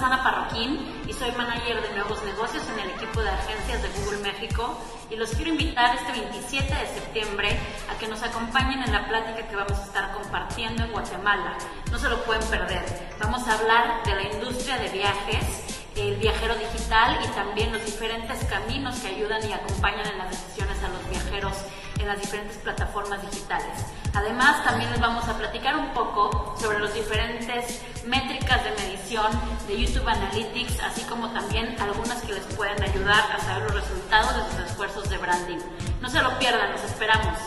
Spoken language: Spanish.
Susana Parroquín y soy manager de nuevos negocios en el equipo de agencias de Google México y los quiero invitar este 27 de septiembre a que nos acompañen en la plática que vamos a estar compartiendo en Guatemala. No se lo pueden perder. Vamos a hablar de la industria de viajes, el viajero digital y también los diferentes caminos que ayudan y acompañan en las decisiones las diferentes plataformas digitales. Además, también les vamos a platicar un poco sobre las diferentes métricas de medición de YouTube Analytics, así como también algunas que les pueden ayudar a saber los resultados de sus esfuerzos de branding. No se lo pierdan, los esperamos.